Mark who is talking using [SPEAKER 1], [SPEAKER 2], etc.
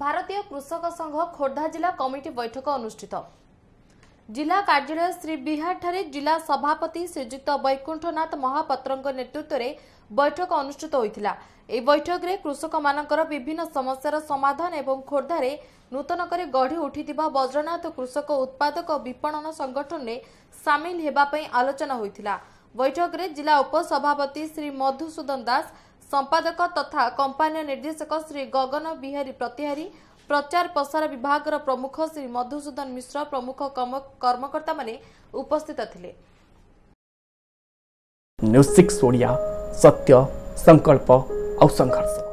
[SPEAKER 1] ଭାରତୀୟ କୃଷକ ସଂଘ ଖୋର୍ଦ୍ଧା ଜିଲ୍ଲା କମିଟି ବୈଠକ ଅନୁଷ୍ଠିତ ଜିଲ୍ଲା କାର୍ଯ୍ୟାଳୟ ଶ୍ରୀ ବିହାରଠାରେ ଜିଲ୍ଲା ସଭାପତି ଶ୍ରୀଯୁକ୍ତ ବୈକୁଣ୍ଠନାଥ ମହାପାତ୍ରଙ୍କ ନେତୃତ୍ୱରେ ବୈଠକ ଅନୁଷ୍ଠିତ ହୋଇଥିଲା। ଏହି ବୈଠକରେ କୃଷକମାନଙ୍କର ବିଭିନ୍ନ ସମସ୍ୟାର ସମାଧାନ ଏବଂ ଖୋର୍ଦ୍ଧାରେ ନୂତନ କରି ଗଢ଼ି ଉଠିଥିବା ବଜ୍ରନାଥ କୃଷକ ଉତ୍ପାଦକ ବିପଣନ ସଂଗଠନରେ ସାମିଲ ହେବା ପାଇଁ ଆଲୋଚନା ହୋଇଥିଲା। ବୈଠକରେ ଜିଲ୍ଲା ଉପସଭାପତି ଶ୍ରୀ ମଧୁସୂଦନ ଦାସ ସମ୍ପାଦକ ତଥା କମ୍ପାନୀର ନିର୍ଦ୍ଦେଶକ ଶ୍ରୀ ଗଗନ ବିହାରୀ ପ୍ରତିହାରୀ ପ୍ରଚାର ପ୍ରସାର ବିଭାଗର ପ୍ରମୁଖ ଶ୍ରୀ ମଧୁସୂଦନ ମିଶ୍ର ପ୍ରମୁଖ କର୍ମ- କର୍ମକର୍ତ୍ତାମାନେ ଉପସ୍ଥିତ ଥିଲେ।
[SPEAKER 2] ନ୍ୟୁଜ୍ ସିକ୍ସ ଓଡ଼ିଆ ସତ୍ୟ ସଂକଳ୍ପ ଆଉ ସଂଘର୍ଷ।